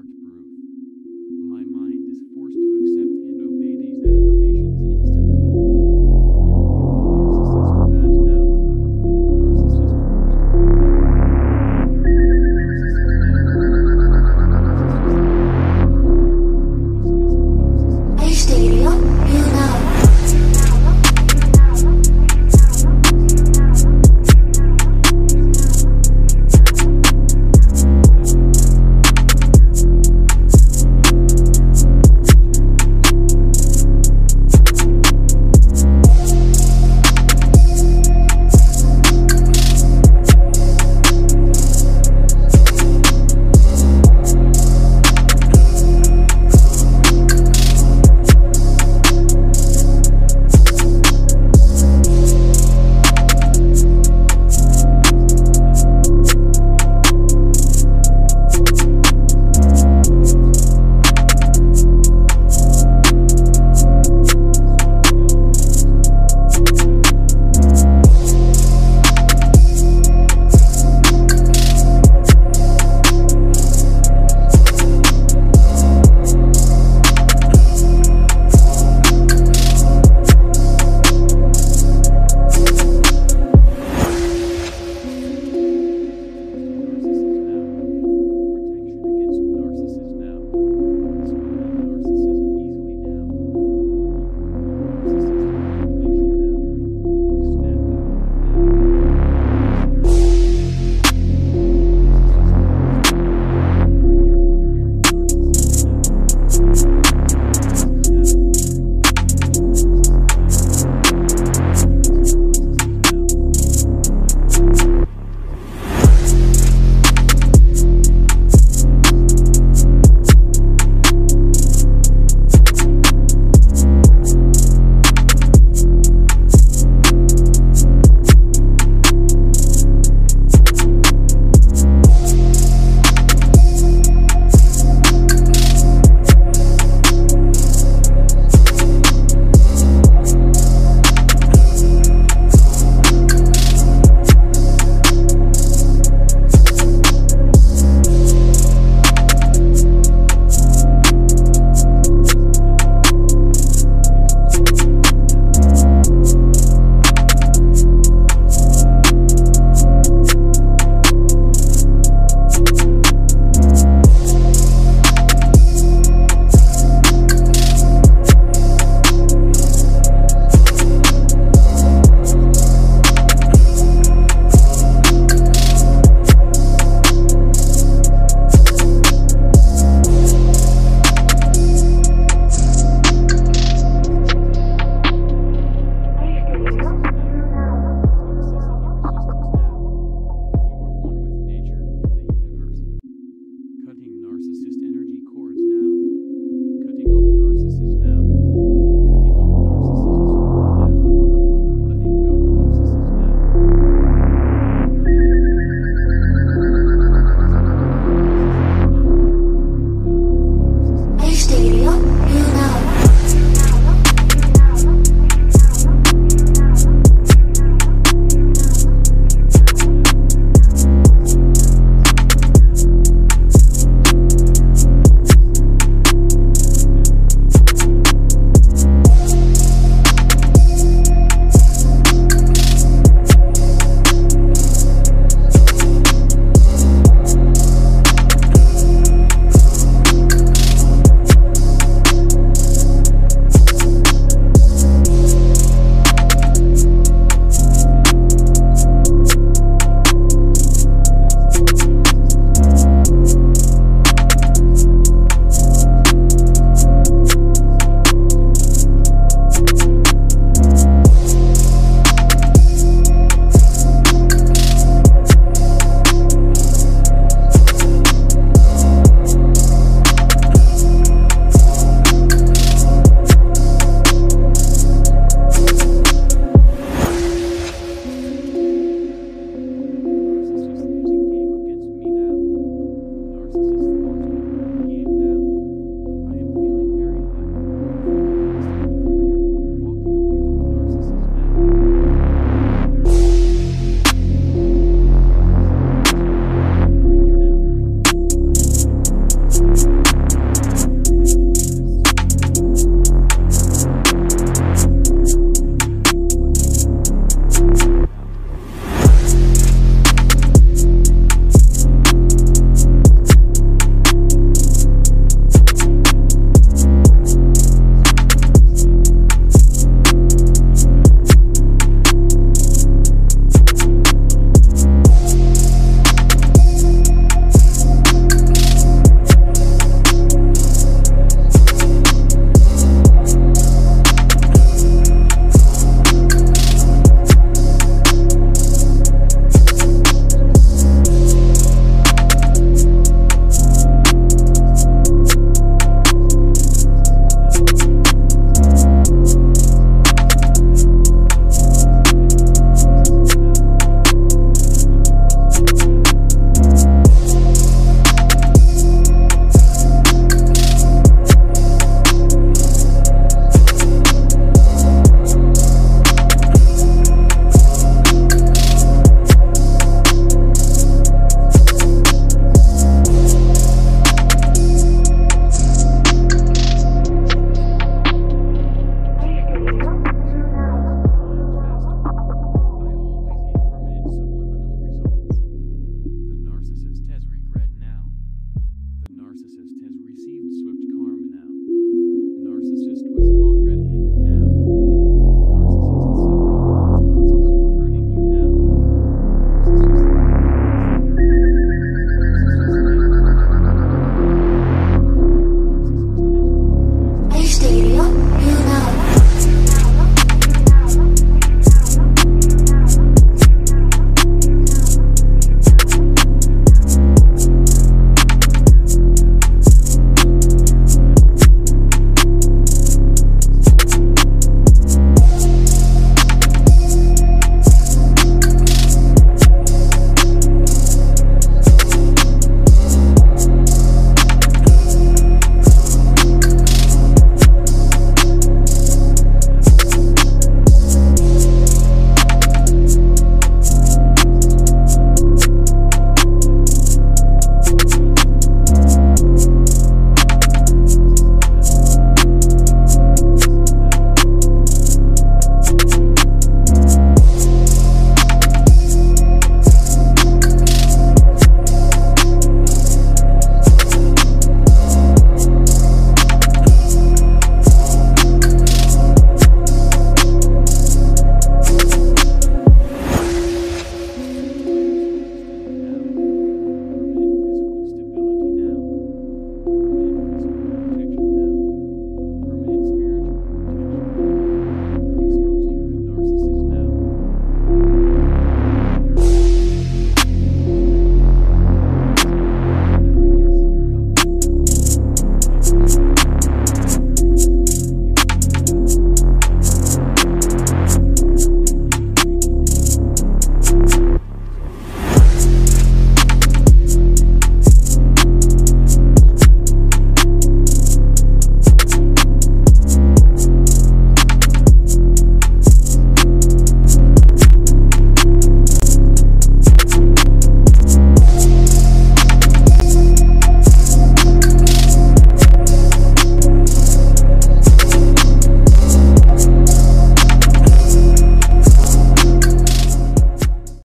marked proof. My mind is forced to accept and obey these affirmations instantly.